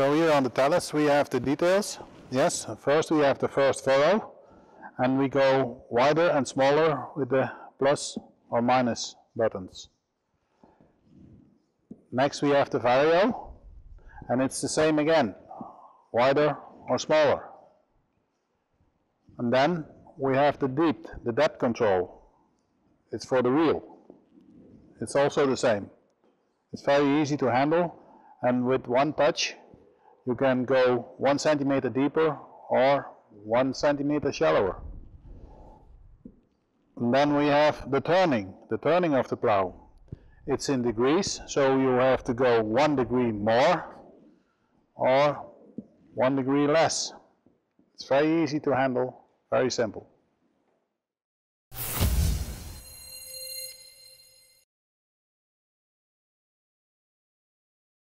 here on the Tellus we have the details. Yes, first we have the first furrow and we go wider and smaller with the plus or minus buttons. Next we have the vario and it's the same again, wider or smaller. And then we have the deep, the depth control. It's for the reel. It's also the same. It's very easy to handle and with one touch you can go one centimeter deeper or one centimeter shallower. And then we have the turning, the turning of the plow. It's in degrees, so you have to go one degree more or one degree less. It's very easy to handle, very simple.